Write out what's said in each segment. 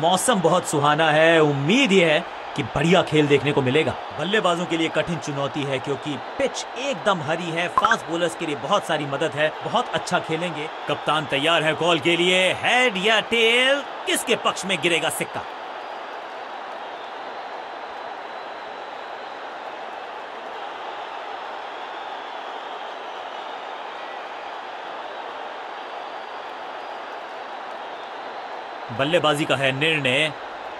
मौसम बहुत सुहाना है। उम्मीद ये है कि बढ़िया खेल देखने को मिलेगा। बल्लेबाजों के लिए कठिन चुनौती है क्योंकि पिच एकदम हरी है। फास्ट बोलर्स के लिए बहुत सारी मदद है। बहुत अच्छा खेलेंगे। कप्तान तैयार है कॉल के लिए। हेड या टेल किसके पक्ष में गिरेगा सिक्का? बल्लेबाजी का है निर्णय।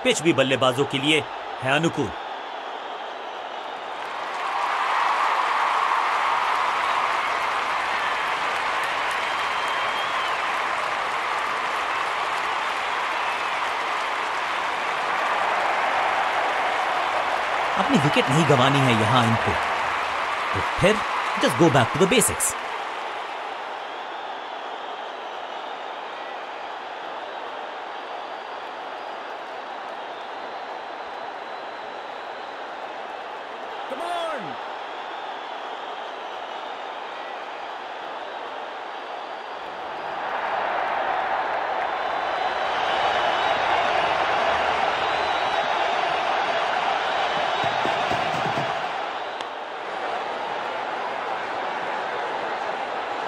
पिच भी बल्लेबाजों के लिए है अनुकूल। अपनी विकेट नहीं गंवानी है यहाँ इनको। तो फिर just go back to the basics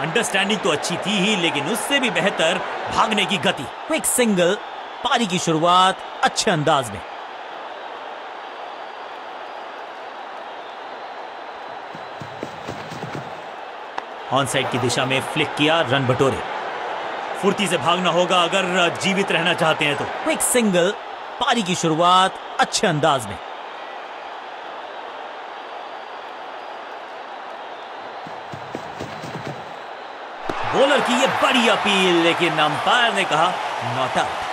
understanding तो अच्छी थी ही, लेकिन उससे भी बेहतर भागने की गति। क्विक सिंगल पारी की शुरुआत, अच्छे अंदाज में। ऑन साइड की दिशा में फ्लिक किया रन बटोरे फुर्ती से भागना होगा अगर जीवित रहना चाहते हैं तो। क्विक सिंगल पारी की शुरुआत अच्छे अंदाज में। बॉलर की ये बड़ी अपील, लेकिन अंपायर ने कहा नॉट आउट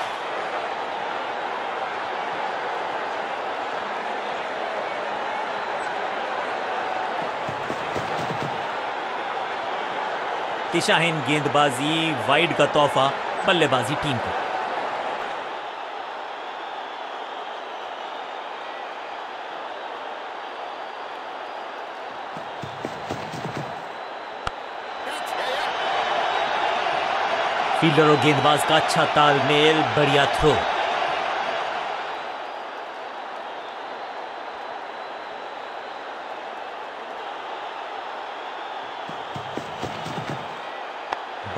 दिशाहीन गेंदबाजी, वाइड का तोहफा, बल्लेबाजी टीम को। फील्डर और गेंदबाज का अच्छा तालमेल, बढ़िया थ्रो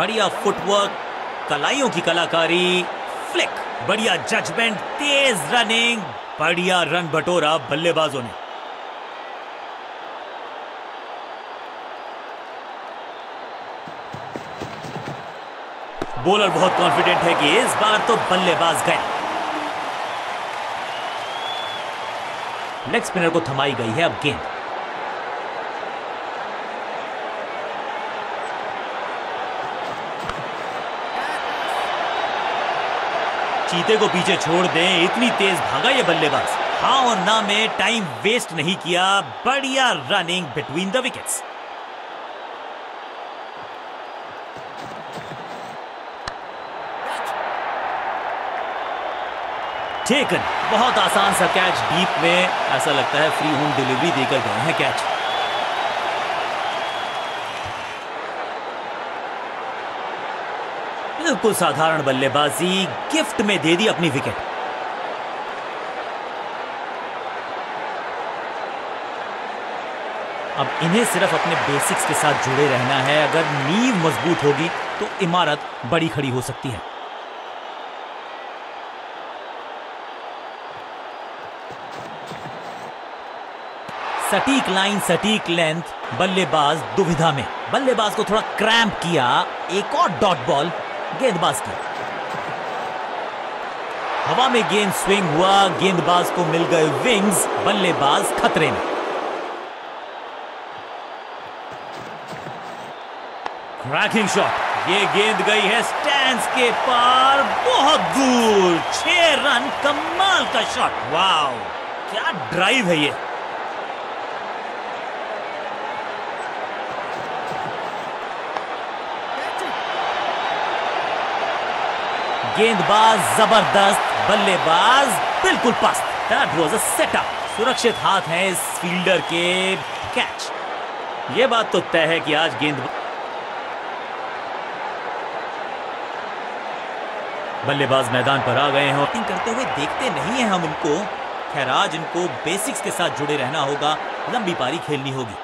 बढ़िया फुटवर्क कलाइयों की कलाकारी फ्लिक बढ़िया जजमेंट तेज रनिंग बढ़िया रन बटोरा बल्लेबाजों ने। बॉलर बहुत कॉन्फिडेंट है कि इस बार तो बल्लेबाज गए। लेग स्पिनर को थमाई गई है अब गेंद। चीते को पीछे छोड़ दें। इतनी तेज भागा ये बल्लेबाज। हाँ और ना, में टाइम वेस्ट नहीं किया। बढ़िया running between the wickets taken बहुत आसान सा कैच डीप में। ऐसा लगता है फ्री होम डिलीवरी देकर गए हैं कैच बिल्कुल साधारण बल्लेबाजी, गिफ्ट में दे दी अपनी विकेट। अब इन्हें सिर्फ़ अपने बेसिक्स के साथ जुड़े रहना है। अगर नींव मज़बूत होगी तो इमारत बड़ी खड़ी हो सकती है। सटीक लाइन, सटीक लेंथ, बल्लेबाज दुविधा में। बल्लेबाज को थोड़ा क्रैम्प किया, एक और डॉट बॉल। गेंदबाज की। हवा में गेंद स्विंग हुआ, गेंदबाज को मिल गए विंग्स बल्लेबाज खतरे में। क्रैकिंग शॉट ये गेंद गई है स्टैंड के पार, बहुत दूर, छह रन, कमाल का शॉट वाओ क्या ड्राइव है ये। गेंदबाज, ज़बरदस्त, बल्लेबाज, बिल्कुल पस्त। दैट वाज अ सेटअप सुरक्षित हाथ हैं इस फील्डर के कैच ये बात तो तय है कि आज गेंद बल्लेबाज मैदान पर आ गए हैं। बैटिंग करते हुए देखते नहीं है हम उनको। खैर, आज इनको बेसिक्स के साथ जुड़े रहना होगा। लंबी पारी खेलनी होगी।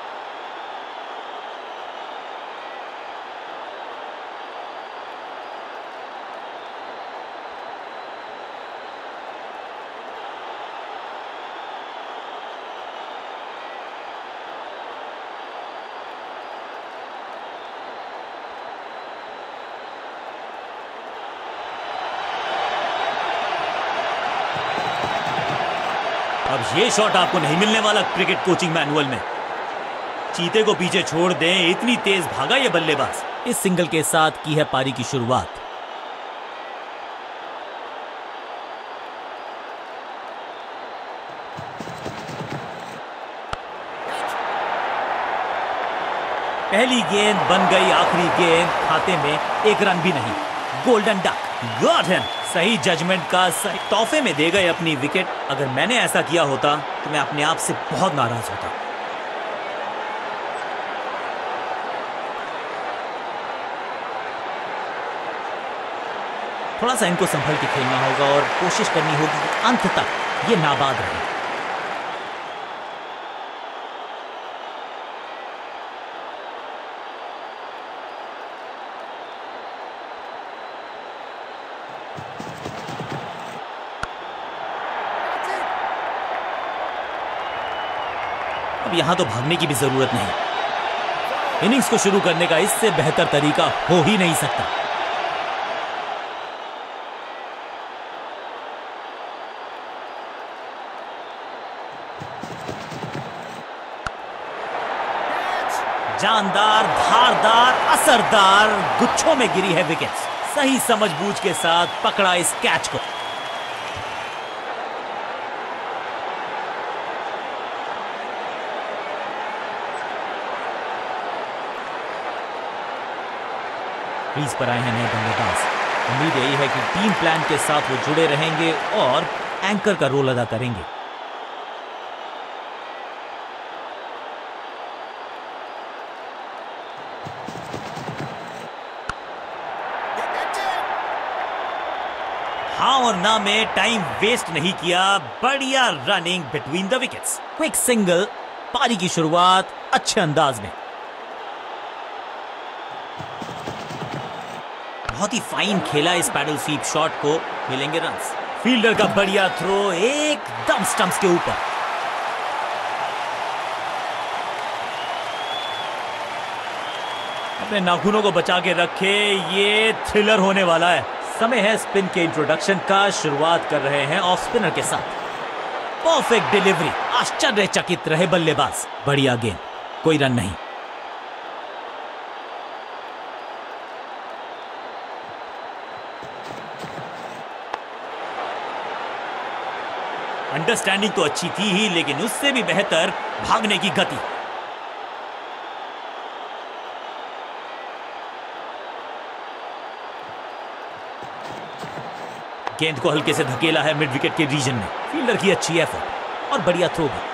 ये शॉट आपको नहीं मिलने वाला क्रिकेट कोचिंग मैनुअल में। चीते को पीछे छोड़ दें, इतनी तेज भागा ये बल्लेबाज। इस सिंगल के साथ की है पारी की शुरुआत। पहली गेंद बन गई, आखिरी गेंद, खाते में एक रन भी नहीं। गोल्डन डक हिम सही जजमेंट का सही तोहफे में दे गए अपनी विकेट अगर मैंने ऐसा किया होता तो मैं अपने आप से बहुत नाराज़ होता। थोड़ा सा इनको संभल के खेलना होगा और कोशिश करनी होगी अंत तक ये नाबाद रहे। अब यहाँ तो भागने की भी ज़रूरत नहीं। इनिंग्स को शुरू करने का इससे बेहतर तरीका हो ही नहीं सकता। जानदार, धारदार, असरदार गुच्छों में गिरी है विकेट सही समझबूझ के साथ पकड़ा इस कैच को। क्रीज पर आए हैं बल्लेबाज। उम्मीद यही है कि टीम प्लान के साथ वो जुड़े रहेंगे और एंकर का रोल अदा करेंगे। हाँ और ना में टाइम वेस्ट नहीं किया, बढ़िया running between the wickets quick single पारी की शुरुआत, अच्छे अंदाज में। बहुत ही फाइन खेला इस पैडल स्वीप शॉट को। मिलेंगे रन फील्डर का बढ़िया थ्रो एकदम स्टंप्स के ऊपर। अपने नाखूनों को बचा के रखे, ये थ्रिलर होने वाला है। समय है स्पिन के इंट्रोडक्शन का, शुरुआत कर रहे हैं ऑफ़ स्पिनर के साथ। परफेक्ट डिलीवरी आश्चर्यचकित रहे बल्लेबाज। बढ़िया गेंद कोई रन नहीं। अंडरस्टैंडिंग तो अच्छी थी ही, लेकिन उससे भी बेहतर भागने की गति। गेंद को हल्के से धकेला है मिड विकेट के रीजन में। फील्डर की अच्छी एफर्ट और बढ़िया थ्रो भी।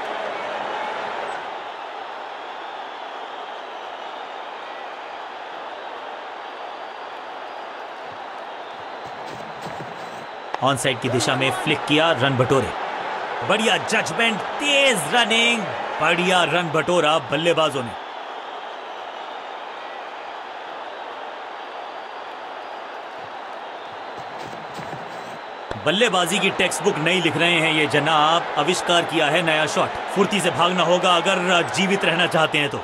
ऑन साइड की दिशा में फ्लिक किया रन बटोरे बढ़िया जजमेंट तेज रनिंग बढ़िया रन बटोरा बल्लेबाजों ने। बल्लेबाजी की टेक्स्ट बुक नहीं लिख रहे हैं ये जनाब, आविष्कार किया है नया शॉट फुर्ती से भागना होगा अगर जीवित रहना चाहते हैं तो।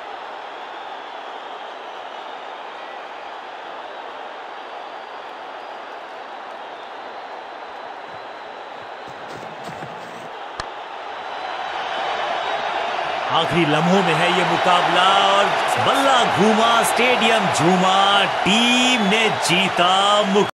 आखिरी लम्हों में है ये मुकाबला और बल्ला घूमा स्टेडियम, झूमा टीम ने जीता मुकाबला